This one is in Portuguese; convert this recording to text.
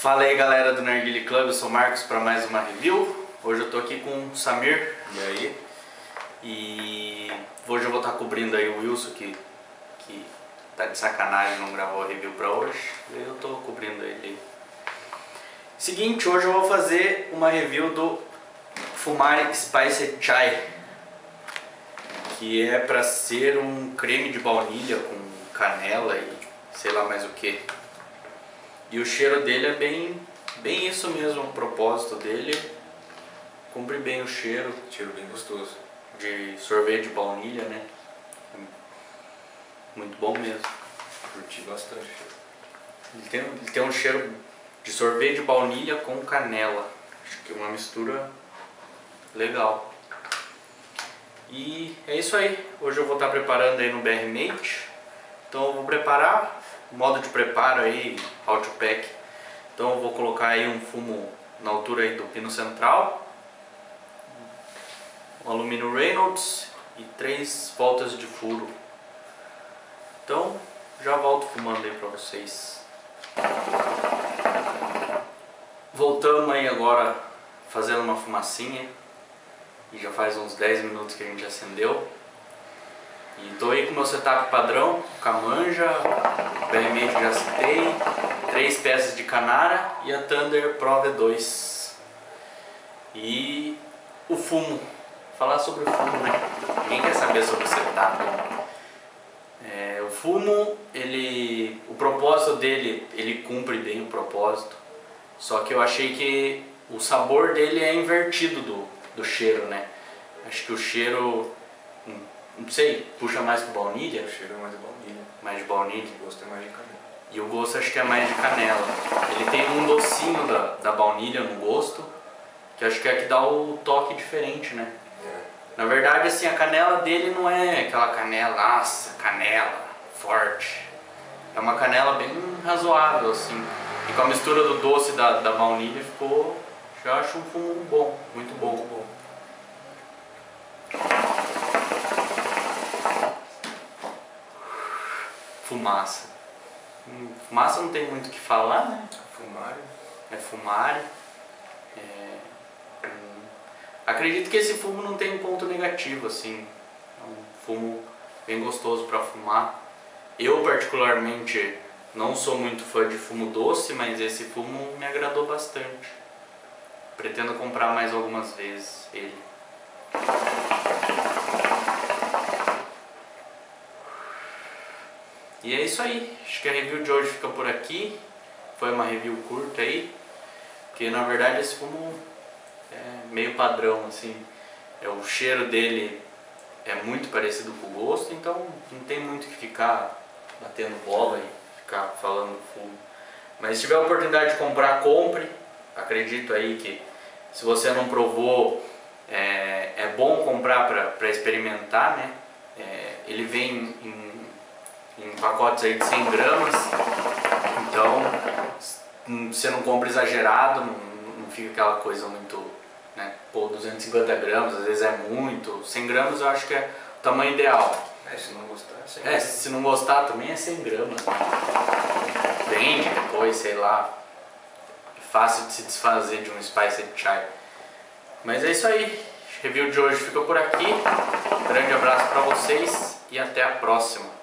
Fala aí galera do Narguile Club, eu sou o Marcos para mais uma review. Hoje eu tô aqui com o Samir. E aí? E hoje eu vou estar cobrindo aí o Wilson que, que tá de sacanagem, não gravou a review pra hoje. E eu tô cobrindo ele. Seguinte, hoje eu vou fazer uma review do Fumari Spice Chai. Que é pra ser um creme de baunilha com canela e sei lá mais o que. E o cheiro dele é bem, bem isso mesmo, o propósito dele. Cumpre bem o cheiro Cheiro bem gostoso. de sorvete de baunilha, né? Muito bom mesmo. Curti bastante. Ele tem, ele tem um cheiro de sorvete de baunilha com canela. Acho que é uma mistura legal. E é isso aí. Hoje eu vou estar preparando aí no BR Mate. Então eu vou preparar, modo de preparo aí, how to pack. Então eu vou colocar aí um fumo na altura aí do pino central. Um alumínio Reynolds e três voltas de furo. Então já volto fumando aí pra vocês. Voltamos aí agora fazendo uma fumacinha. E já faz uns 10 minutos que a gente acendeu. E tô aí com o meu setup padrão, com a manja, BRM que já citei, três peças de Canara e a Thunder Pro V2. E o fumo. Falar sobre o fumo, né? Ninguém quer saber sobre o setup. É, o fumo, ele, o propósito dele, ele cumpre bem o propósito. Só que eu achei que o sabor dele é invertido do, do cheiro, né? Acho que o cheiro, não sei, puxa mais pro baunilha, é mais de baunilha. mais de baunilha. O gosto é mais de canela. E o gosto acho que é mais de canela. Ele tem um docinho da, da baunilha no gosto, que acho que é que dá o toque diferente, né? É. Na verdade, assim, a canela dele não é aquela canela, nossa, canela, forte. É uma canela bem razoável, assim. E com a mistura do doce da, da baunilha ficou, eu acho um fumo bom, muito bom. Muito bom. Fumaça. Hum, Fumaça não tem muito o que falar, né? Fumário. é fumar. É, hum, acredito que esse fumo não tem um ponto negativo, assim. É um fumo bem gostoso para fumar. Eu, particularmente, não sou muito fã de fumo doce, mas esse fumo me agradou bastante. Pretendo comprar mais algumas vezes ele. E é isso aí. Acho que a review de hoje fica por aqui. Foi uma review curta aí. Porque na verdade esse fumo é meio padrão, assim. É, o cheiro dele é muito parecido com o gosto, então não tem muito que ficar batendo bola e ficar falando do fumo. Mas se tiver a oportunidade de comprar, compre. Acredito aí que se você não provou, é, é bom comprar para experimentar, né? É, ele vem em, em pacotes aí de 100 gramas, então você não compra exagerado, não, não fica aquela coisa muito, né? Pô, 250 gramas, às vezes é muito, 100 gramas eu acho que é o tamanho ideal. É, se não gostar, sem É, se não gostar também é 100 gramas. Vende depois, sei lá. É fácil de se desfazer de um Spice Chai. Mas é isso aí. Review de hoje fica por aqui. Um grande abraço pra vocês e até a próxima.